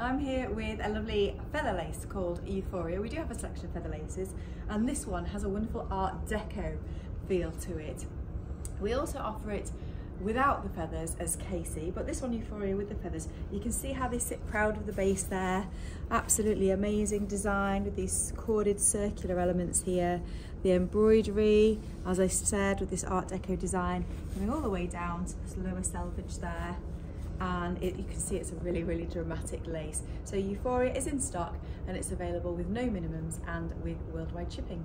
I'm here with a lovely feather lace called Euphoria. We do have a selection of feather laces and this one has a wonderful art deco feel to it. We also offer it without the feathers as Kasey, but this one Euphoria with the feathers. You can see how they sit proud of the base there. Absolutely amazing design with these corded circular elements here. The embroidery, as I said, with this Art Deco design, coming all the way down to this lower selvage there. It, you can see it's a really, really dramatic lace. So Euphoria is in stock and it's available with no minimums and with worldwide shipping.